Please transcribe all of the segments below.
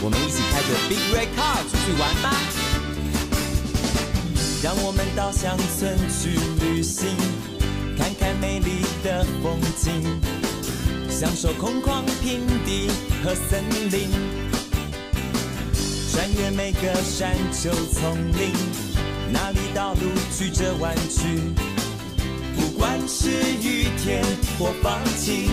我们一起开着 Big Red Car 出去玩吧！让我们到乡村去旅行，看看美丽的风景，享受空旷平地和森林，穿越每个山丘丛林，哪里道路曲折弯曲，不管是雨天或放晴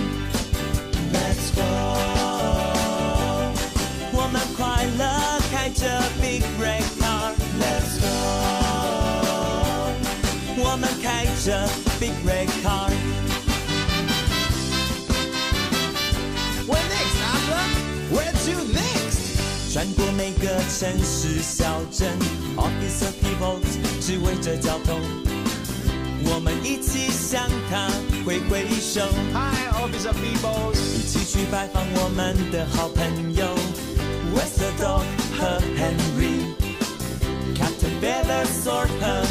我们开着 big red car。Where next, Arthur? Where to next? 穿过每个城市小镇，Officer Beaples 只为这交通。我们一起向他挥挥手。Hi, Officer Beaples！一起去拜访我们的好朋友 West Dog 和 Henry。Captain Feathersword 和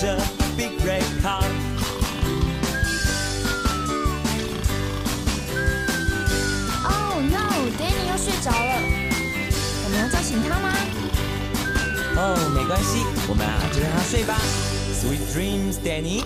们开着 Big Red Car。 Oh no，Danny 又睡着了，我们要叫醒他吗？哦，没关系，我们啊就让他睡吧。Sweet dreams, Danny。